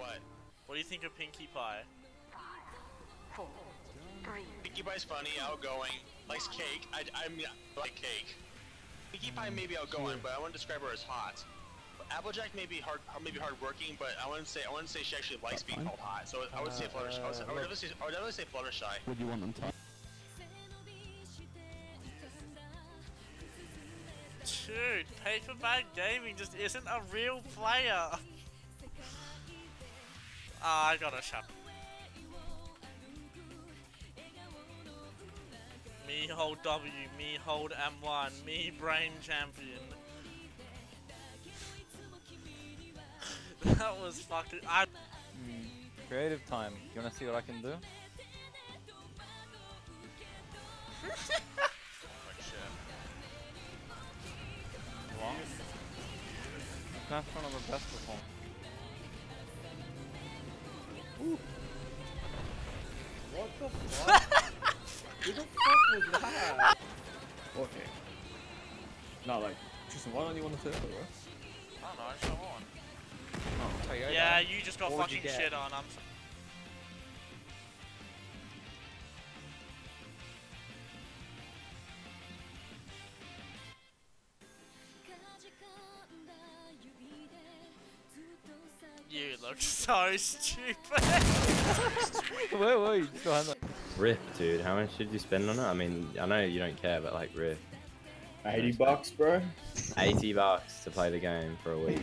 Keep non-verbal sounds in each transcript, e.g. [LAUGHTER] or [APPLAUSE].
What? What do you think of Pinkie Pie? Four, three, Pinkie Pie's funny, outgoing, likes cake. I, I mean, I like cake. Pinkie Pie may be outgoing, but I wouldn't describe her as hot. Applejack may be hard, maybe hardworking, but I wouldn't say I wouldn't say she actually likes being called hot. So I would say uh, Fluttershy. I would, say, I would definitely say, I would definitely say Fluttershy. Would you want them to? Dude, Paper Bag Gaming just isn't a real player. Ah, I got a shot. Me hold W, me hold M1, me brain champion. [LAUGHS] that was fucking. I. Hmm. Creative time. You wanna see what I can do? Like [LAUGHS] shit. What? That's one of the best before. [LAUGHS] What the fuck? Who the fuck was that? Okay. No, like, Tristan, why don't you want to say that, bro? I don't know, show on. Oh, Toyota. Yeah, you just got What fucking shit on. I'm. s- You look so stupid. wait, wait, still have that. Rift, dude. How much did you spend on it? I mean, I know you don't care, but like rip. 80 bucks, bro. 80 bucks to play the game for a week.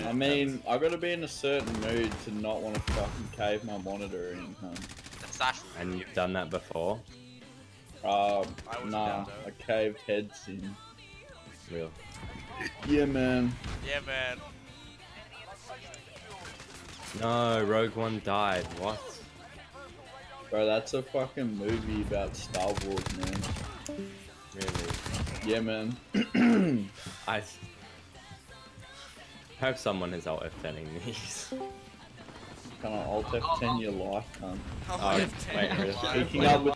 Yeah. I mean, I gotta be in a certain mood to not want to fucking cave my monitor in, huh? That's actually And you've done that before? Um, I was nah, down I caved heads in. Real. Yeah, man. yeah, man. No, Rogue One died. What? Bro, that's a fucking movie about Star Wars, man. Really? Yeah, man. [CLEARS THROAT] I hope someone is [LAUGHS] alt F10ing these. Kind of alt F10 your life, cunt. Oh, Oh, wait, really? Speaking up with